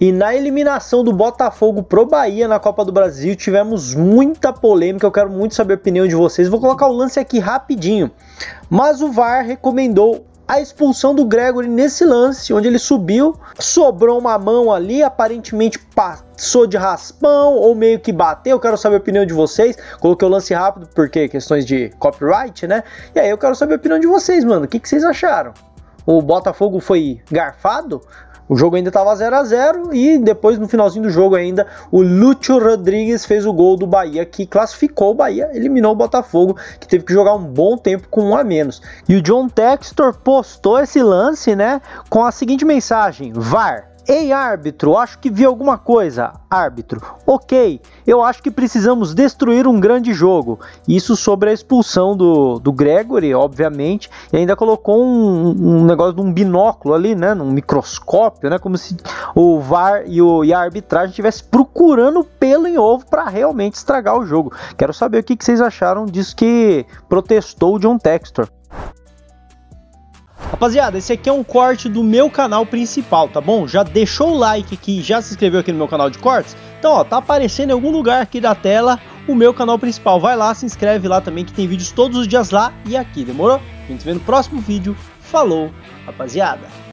E na eliminação do Botafogo pro Bahia na Copa do Brasil, tivemos muita polêmica. Eu quero muito saber a opinião de vocês. Vou colocar o lance aqui rapidinho. Mas o VAR recomendou a expulsão do Gregory nesse lance, onde ele subiu, sobrou uma mão ali, aparentemente passou de raspão ou meio que bateu. Eu quero saber a opinião de vocês. Coloquei o lance rápido porque questões de copyright, né? E aí eu quero saber a opinião de vocês, mano. O que, que vocês acharam? O Botafogo foi garfado? O jogo ainda estava 0 a 0 e depois no finalzinho do jogo ainda o Lúcio Rodrigues fez o gol do Bahia que classificou o Bahia, eliminou o Botafogo, que teve que jogar um bom tempo com um a menos. E o John Textor postou esse lance, né, com a seguinte mensagem: VAR Ei, árbitro, acho que vi alguma coisa. Árbitro, ok, eu acho que precisamos destruir um grande jogo. Isso sobre a expulsão do, do Gregory, obviamente, e ainda colocou um, um negócio de um binóculo ali, né, num microscópio, né, como se o VAR e, o, e a arbitragem estivesse procurando pelo em ovo para realmente estragar o jogo. Quero saber o que, que vocês acharam disso que protestou o John Textor. Rapaziada, esse aqui é um corte do meu canal principal, tá bom? Já deixou o like aqui, já se inscreveu aqui no meu canal de cortes? Então, ó, tá aparecendo em algum lugar aqui da tela o meu canal principal. Vai lá, se inscreve lá também que tem vídeos todos os dias lá e aqui, demorou? A gente se vê no próximo vídeo. Falou, rapaziada!